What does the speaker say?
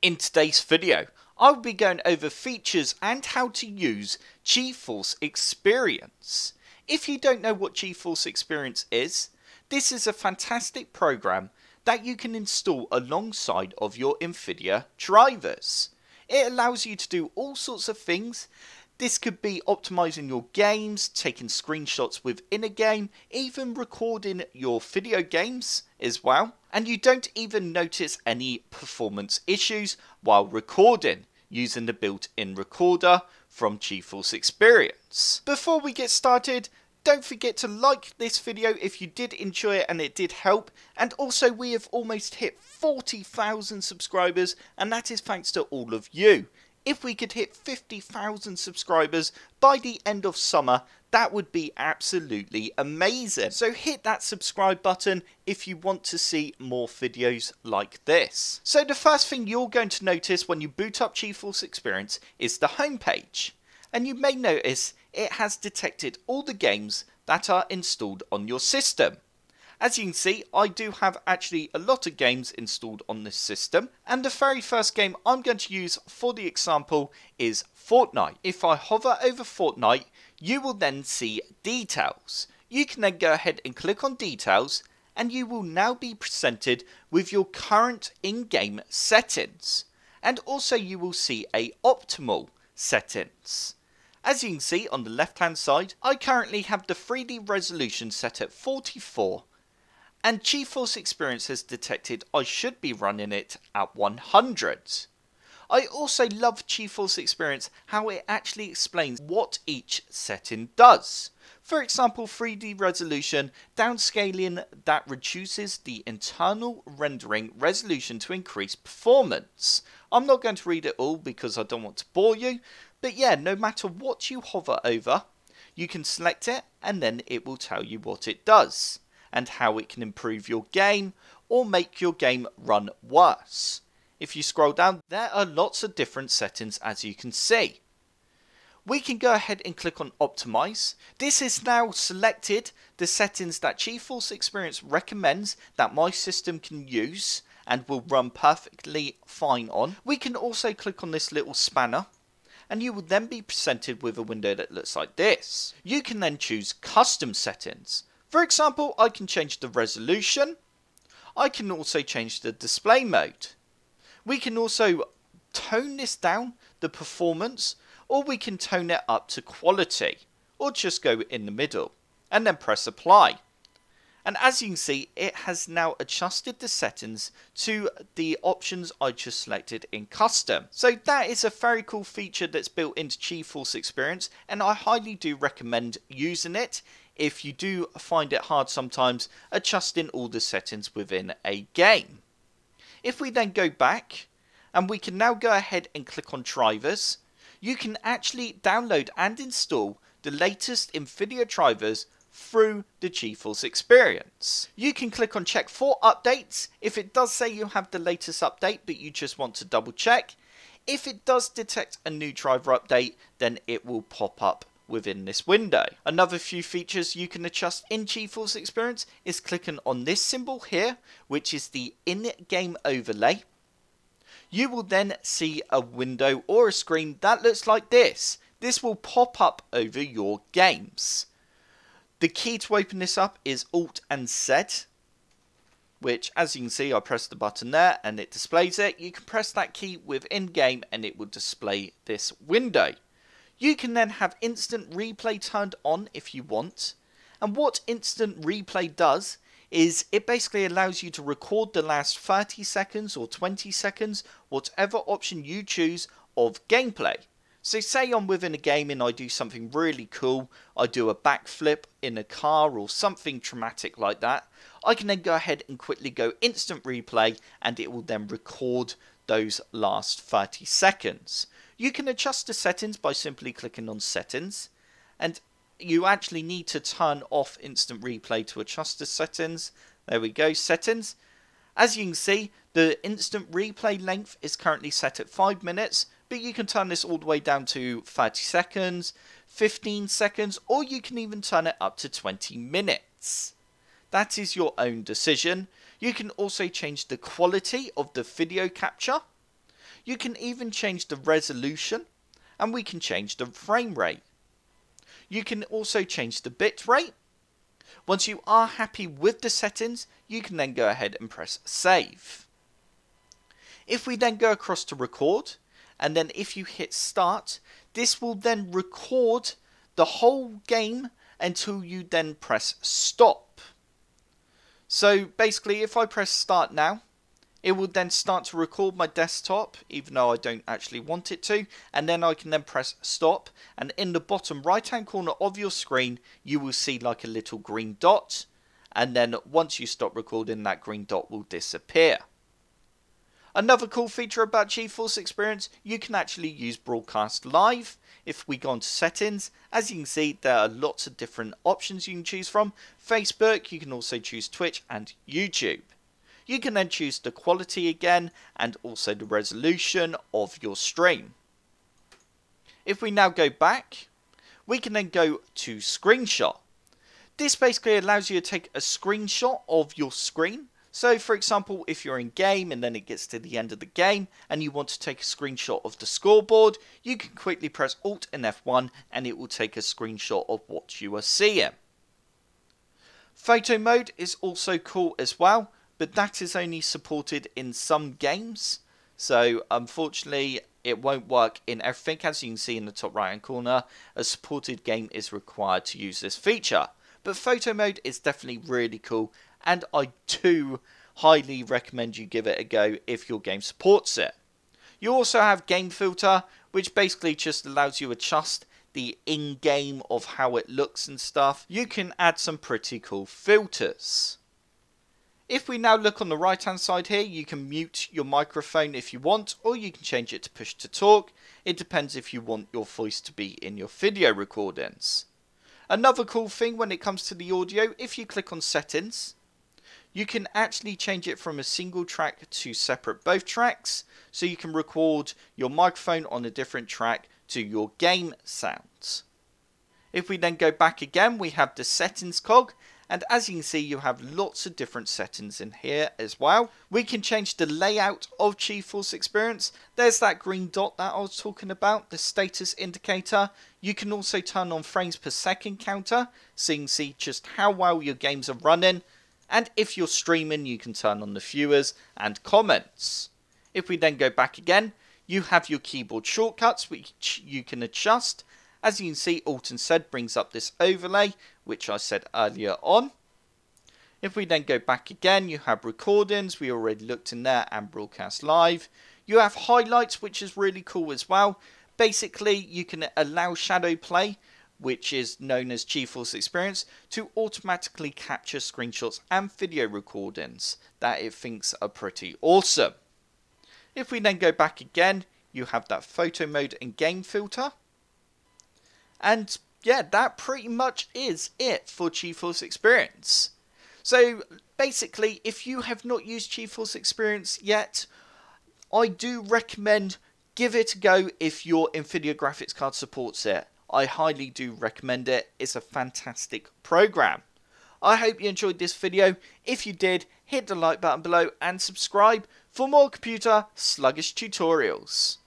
In today's video, I'll be going over features and how to use GeForce Experience. If you don't know what GeForce Experience is, this is a fantastic program that you can install alongside of your Nvidia drivers. It allows you to do all sorts of things this could be optimizing your games, taking screenshots within a game, even recording your video games as well. And you don't even notice any performance issues while recording using the built-in recorder from GeForce Experience. Before we get started, don't forget to like this video if you did enjoy it and it did help. And also we have almost hit 40,000 subscribers and that is thanks to all of you if we could hit 50,000 subscribers by the end of summer, that would be absolutely amazing. So hit that subscribe button if you want to see more videos like this. So the first thing you're going to notice when you boot up GeForce Experience is the homepage. And you may notice it has detected all the games that are installed on your system. As you can see, I do have actually a lot of games installed on this system. And the very first game I'm going to use for the example is Fortnite. If I hover over Fortnite, you will then see details. You can then go ahead and click on details and you will now be presented with your current in-game settings. And also you will see a optimal settings. As you can see on the left hand side, I currently have the 3D resolution set at 44 and GeForce Experience has detected I should be running it at 100. I also love GeForce Experience how it actually explains what each setting does. For example, 3D resolution, downscaling that reduces the internal rendering resolution to increase performance. I'm not going to read it all because I don't want to bore you, but yeah, no matter what you hover over, you can select it and then it will tell you what it does and how it can improve your game or make your game run worse. If you scroll down, there are lots of different settings as you can see. We can go ahead and click on optimize. This is now selected the settings that GeForce Experience recommends that my system can use and will run perfectly fine on. We can also click on this little spanner and you will then be presented with a window that looks like this. You can then choose custom settings. For example, I can change the resolution. I can also change the display mode. We can also tone this down, the performance, or we can tone it up to quality, or just go in the middle, and then press apply. And as you can see, it has now adjusted the settings to the options I just selected in custom. So that is a very cool feature that's built into GeForce Experience, and I highly do recommend using it if you do find it hard sometimes adjusting all the settings within a game. If we then go back and we can now go ahead and click on drivers, you can actually download and install the latest Nvidia drivers through the GeForce experience. You can click on check for updates if it does say you have the latest update but you just want to double check. If it does detect a new driver update then it will pop up within this window. Another few features you can adjust in GeForce Experience is clicking on this symbol here, which is the in-game overlay. You will then see a window or a screen that looks like this. This will pop up over your games. The key to open this up is Alt and Z, which as you can see I press the button there and it displays it. You can press that key within game and it will display this window. You can then have instant replay turned on if you want. And what instant replay does is it basically allows you to record the last 30 seconds or 20 seconds, whatever option you choose of gameplay. So say I'm within a game and I do something really cool, I do a backflip in a car or something traumatic like that, I can then go ahead and quickly go instant replay and it will then record those last 30 seconds. You can adjust the settings by simply clicking on settings and you actually need to turn off instant replay to adjust the settings. There we go, settings. As you can see, the instant replay length is currently set at 5 minutes, but you can turn this all the way down to 30 seconds, 15 seconds, or you can even turn it up to 20 minutes. That is your own decision. You can also change the quality of the video capture You can even change the resolution and we can change the frame rate. You can also change the bit rate. Once you are happy with the settings, you can then go ahead and press save. If we then go across to record, and then if you hit start, this will then record the whole game until you then press stop. So basically, if I press start now, it will then start to record my desktop, even though I don't actually want it to, and then I can then press stop, and in the bottom right hand corner of your screen, you will see like a little green dot, and then once you stop recording, that green dot will disappear. Another cool feature about GeForce Experience, you can actually use Broadcast Live. If we go into settings, as you can see, there are lots of different options you can choose from. Facebook, you can also choose Twitch and YouTube. You can then choose the quality again and also the resolution of your stream. If we now go back, we can then go to screenshot. This basically allows you to take a screenshot of your screen so for example, if you're in game and then it gets to the end of the game and you want to take a screenshot of the scoreboard, you can quickly press Alt and F1 and it will take a screenshot of what you are seeing. Photo mode is also cool as well, but that is only supported in some games. So unfortunately, it won't work in everything. As you can see in the top right hand corner, a supported game is required to use this feature. But photo mode is definitely really cool and I do highly recommend you give it a go if your game supports it. You also have Game Filter, which basically just allows you to adjust the in-game of how it looks and stuff. You can add some pretty cool filters. If we now look on the right hand side here, you can mute your microphone if you want, or you can change it to push to talk. It depends if you want your voice to be in your video recordings. Another cool thing when it comes to the audio, if you click on settings, you can actually change it from a single track to separate both tracks. So you can record your microphone on a different track to your game sounds. If we then go back again, we have the settings cog. And as you can see, you have lots of different settings in here as well. We can change the layout of GeForce Experience. There's that green dot that I was talking about, the status indicator. You can also turn on frames per second counter, so you can see just how well your games are running and if you're streaming, you can turn on the viewers and comments. If we then go back again, you have your keyboard shortcuts, which you can adjust. As you can see, Alt and Z brings up this overlay, which I said earlier on. If we then go back again, you have recordings, we already looked in there, and broadcast live. You have highlights, which is really cool as well. Basically, you can allow ShadowPlay, which is known as GeForce Experience, to automatically capture screenshots and video recordings that it thinks are pretty awesome. If we then go back again, you have that photo mode and game filter. And yeah, that pretty much is it for GeForce Experience. So basically, if you have not used GeForce Experience yet, I do recommend give it a go if your Nvidia graphics card supports it. I highly do recommend it. It's a fantastic program. I hope you enjoyed this video. If you did, hit the like button below and subscribe for more computer sluggish tutorials.